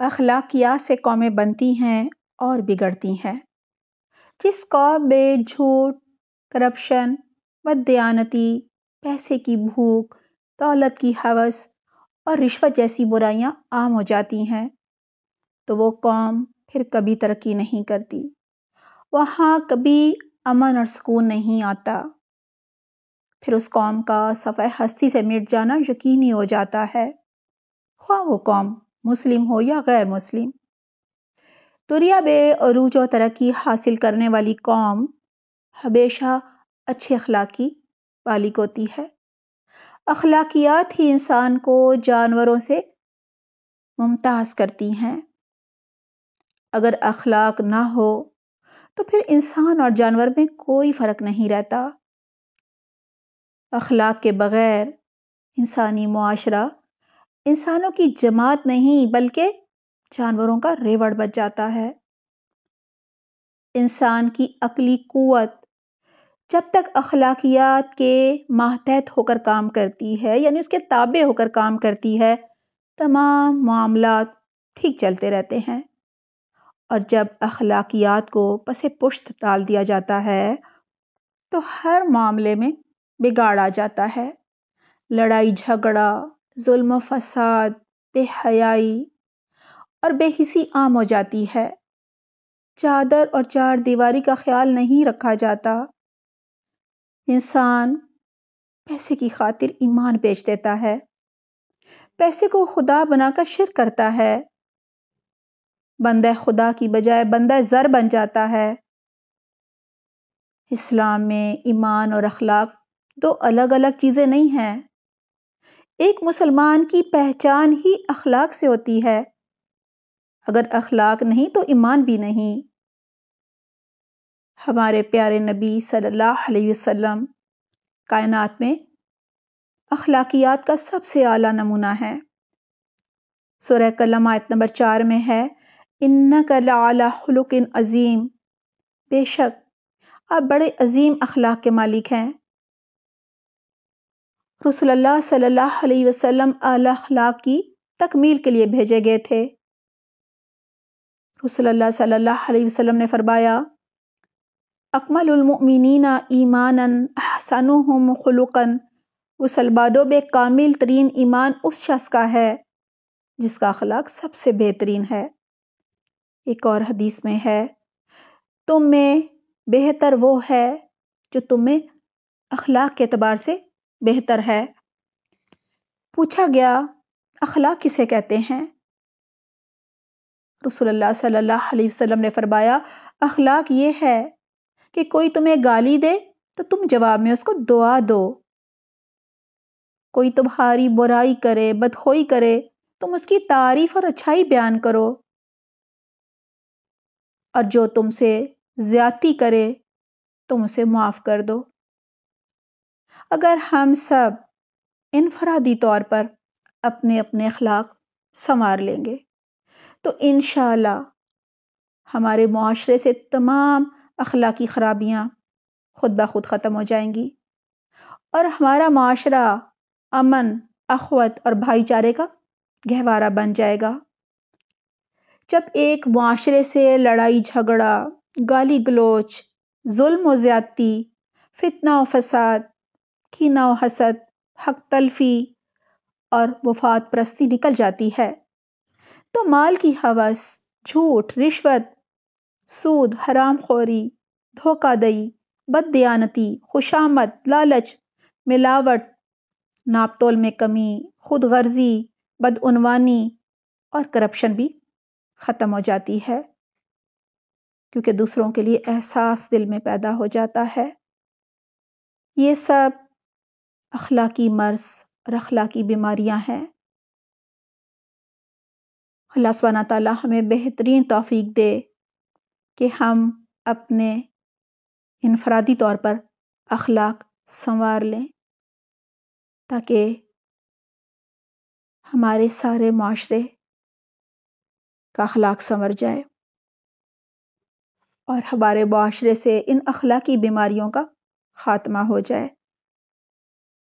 अखलाकियात से कौमें बनती हैं और बिगड़ती हैं। जिस कौम में झूठ, करप्शन बदयानती पैसे की भूख, दौलत की हवस और रिश्वत जैसी बुराइयाँ आम हो जाती हैं तो वो कौम फिर कभी तरक्की नहीं करती। वहाँ कभी अमन और सुकून नहीं आता। फिर उस कौम का सफ़ाई हस्ती से मिट जाना यकीनी हो जाता है। ख्वाह वो कौम मुस्लिम हो या गैर मुस्लिम। दुनिया में अरूज और तरक्की हासिल करने वाली कौम हमेशा अच्छे अखलाकी वाली होती है। अखलाकियात ही इंसान को जानवरों से मुमताज़ करती हैं। अगर अखलाक ना हो तो फिर इंसान और जानवर में कोई फ़र्क नहीं रहता। अखलाक के बगैर इंसानी मुआशरा इंसानों की जमात नहीं, बल्कि जानवरों का रेवड़ बच जाता है। इंसान की अकली कुत जब तक अखलाकियात के मातहत होकर काम करती है, यानी उसके ताबे होकर काम करती है, तमाम मामला ठीक चलते रहते हैं। और जब अखलाकियात को पसे पुश्त डाल दिया जाता है तो हर मामले में बिगाड़ आ जाता है। लड़ाई झगड़ा जुल्म, फसाद, बेहयाई और बेहिसी आम हो जाती है। चादर और चार दीवारी का ख्याल नहीं रखा जाता। इंसान पैसे की खातिर ईमान बेच देता है। पैसे को खुदा बनाकर शिर करता है। बंदा खुदा की बजाय बंदा जर बन जाता है। इस्लाम में ईमान और अखलाक दो अलग अलग चीज़ें नहीं हैं। एक मुसलमान की पहचान ही अखलाक से होती है। अगर अखलाक नहीं तो ईमान भी नहीं। हमारे प्यारे नबी सल्लल्लाहु अलैहि वसल्लम, कायनात में अखलाकियात का सबसे आला नमूना है। सुरह कलम आयत नंबर चार में है इन्ना कला खुलुकिन अजीम। बेशक आप बड़े अजीम अखलाक के मालिक हैं। रसोल्ला सल्लल्लाहु अलैहि वसल्लम अखलाक की तकमील के लिए भेजे गए थे। रसोल्ला सल्लल्लाहु अलैहि वसल्लम ने फरमाया अकमलमिन ईमान अहसनुहम खुलुकन। मुसलमानों में कामिल तरीन ईमान उस शख्स का है, जिसका अखलाक सबसे बेहतरीन है। एक और हदीस में है, तुम में बेहतर वो है जो तुम्हें अखलाक के अतबार से बेहतर है। पूछा गया, अखलाक किसे कहते हैं? रसूलुल्लाह सल्लल्लाहु अलैहि वसल्लम ने फरमाया, अखलाक ये है कि कोई तुम्हें गाली दे तो तुम जवाब में उसको दुआ दो। कोई तुम्हारी बुराई करे बदखोई करे, तुम उसकी तारीफ़ और अच्छाई बयान करो। और जो तुमसे ज्यादती करे, तुम उसे माफ़ कर दो। अगर हम सब इनफरादी तौर पर अपने अपने अखलाक संवार लेंगे तो इन हमारे माशरे से तमाम अखलाकी ख़राबियाँ खुद ब खुद ख़त्म हो जाएँगी। और हमारा माशरा अमन, अखवत और भाईचारे का गहवारा बन जाएगा। जब एक माशरे से लड़ाई, झगड़ा गाली गलोच जुल्म ज़्यादती, फितना फसाद कीना हसद, हक तलफी और वफात प्रस्ती निकल जाती है। तो माल की हवस, झूठ, रिश्वत, सूद हराम खोरी धोखादई बदयानती खुशामद, लालच, मिलावट, नापतोल में कमी खुद गर्जी बदउनवानी और करप्शन भी ख़त्म हो जाती है, क्योंकि दूसरों के लिए एहसास दिल में पैदा हो जाता है। ये सब अखलाकी मर्ज और अखलाकी बीमारियाँ हैं। अल्लाह सुबहाना ताला हमें बेहतरीन तौफीक दे कि हम अपने इनफरादी तौर पर अखलाक संवार लें, ताकि हमारे सारे माशरे का अखलाक संवर जाए और हमारे माशरे से इन अखलाकी बीमारियों का ख़ात्मा हो जाए।